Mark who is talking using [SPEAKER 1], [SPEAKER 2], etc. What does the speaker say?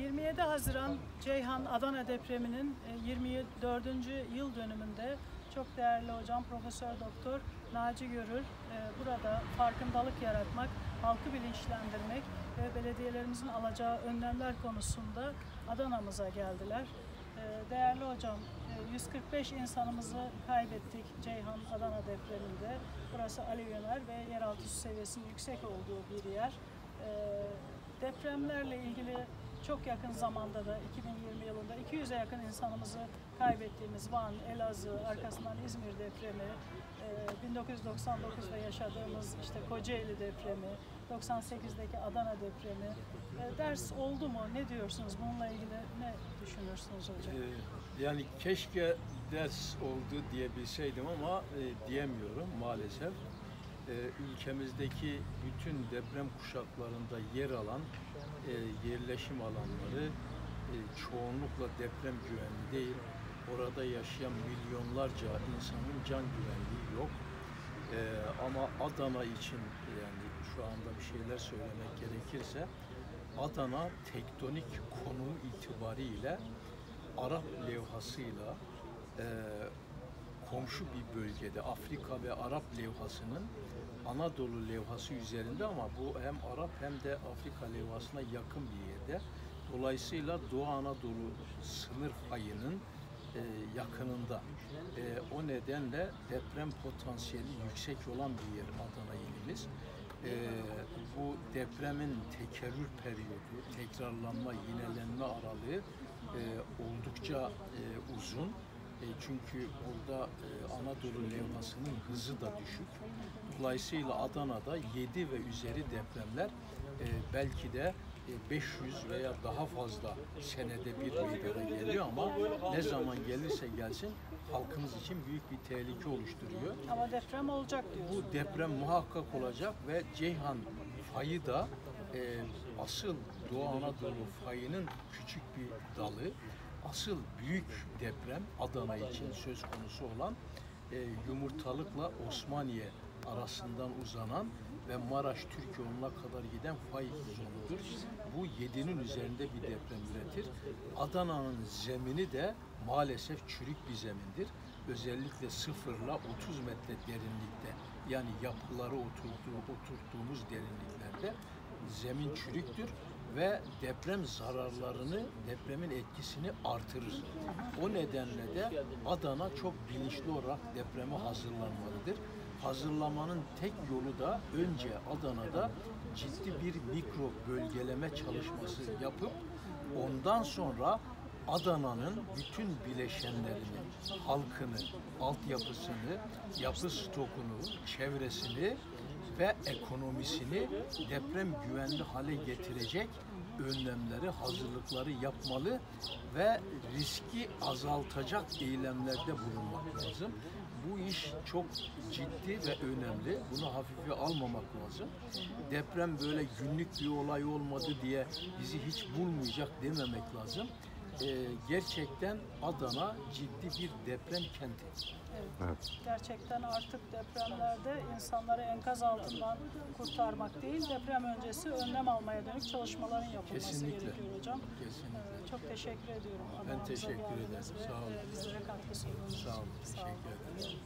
[SPEAKER 1] 27 Haziran Ceyhan Adana depreminin e, 24. yıl dönümünde çok değerli hocam Profesör Doktor Naci Görür e, burada farkındalık yaratmak, halkı bilinçlendirmek ve belediyelerimizin alacağı önlemler konusunda Adana'mıza geldiler. E, Değerli hocam, e, 145 insanımızı kaybettik Ceyhan Adana depreminde. Burası Ali Yöner ve yeraltı su seviyesinin yüksek olduğu bir yer. E, Depremlerle ilgili çok yakın zamanda da 2020 yılında 200'e yakın insanımızı kaybettiğimiz Van, Elazığ, arkasından İzmir depremi, e, 1999'da yaşadığımız işte Kocaeli depremi, 98'deki Adana depremi e, ders oldu mu? Ne diyorsunuz? Bununla ilgili ne düşünürsünüz hocam?
[SPEAKER 2] Ee, yani keşke ders oldu diyebilseydim ama e, diyemiyorum maalesef. Ee, ülkemizdeki bütün deprem kuşaklarında yer alan e, yerleşim alanları e, çoğunlukla deprem güvenli değil. Orada yaşayan milyonlarca insanın can güvenliği yok. Ee, ama Adana için yani şu anda bir şeyler söylemek gerekirse Adana tektonik konum itibariyle Arap levhasıyla e, komşu bir bölgede Afrika ve Arap levhasının Anadolu levhası üzerinde ama bu hem Arap hem de Afrika levhasına yakın bir yerde. Dolayısıyla Doğu Anadolu sınır payının e, yakınında. E, o nedenle deprem potansiyeli yüksek olan bir yer Adana ilimiz. E, bu depremin tekerrür periyodu, tekrarlanma, yinelenme aralığı e, oldukça e, uzun. E, çünkü burada e, Anadolu levhasının hızı da düşük. Dolayısıyla Adana'da 7 ve üzeri depremler e, belki de e, 500 veya daha fazla senede bir meydana geliyor ama ne zaman gelirse gelsin halkımız için büyük bir tehlike oluşturuyor.
[SPEAKER 1] Ama deprem olacak diyorsunuz.
[SPEAKER 2] Bu deprem muhakkak olacak ve Ceyhan fayı da e, asıl Doğu Anadolu fayının küçük bir dalı. Asıl büyük deprem Adana için söz konusu olan e, Yumurtalık'la Osmaniye arasından uzanan ve Maraş Türkiye kadar giden fay zonudur. Bu 7'nin üzerinde bir deprem üretir. Adana'nın zemini de maalesef çürük bir zemindir. Özellikle sıfırla 30 metre derinlikte yani yapıları oturttuğu, oturttuğumuz derinliklerde zemin çürüktür ve deprem zararlarını, depremin etkisini artırır. O nedenle de Adana çok bilinçli olarak depreme hazırlanmalıdır. Hazırlamanın tek yolu da önce Adana'da ciddi bir mikro bölgeleme çalışması yapıp ondan sonra Adana'nın bütün bileşenlerini, halkını, altyapısını, yapı stokunu, çevresini ve ekonomisini deprem güvenli hale getirecek önlemleri, hazırlıkları yapmalı ve riski azaltacak eylemlerde bulunmak lazım. Bu iş çok ciddi ve önemli. Bunu hafife almamak lazım. Deprem böyle günlük bir olay olmadı diye bizi hiç bulmayacak dememek lazım. Ee, gerçekten Adana ciddi bir deprem kenti.
[SPEAKER 1] Evet. Gerçekten artık depremlerde insanları enkaz altından kurtarmak değil, deprem öncesi önlem almaya dönük çalışmaların yapılması
[SPEAKER 2] Kesinlikle.
[SPEAKER 1] gerekiyor hocam.
[SPEAKER 2] Kesinlikle.
[SPEAKER 1] Ee, Çok teşekkür ediyorum.
[SPEAKER 2] Ben
[SPEAKER 1] Adana'mıza
[SPEAKER 2] teşekkür ederim. Sağ olun.
[SPEAKER 1] e, Bizlere katkı sundunuz.
[SPEAKER 2] Sağ olun. Teşekkür ederim.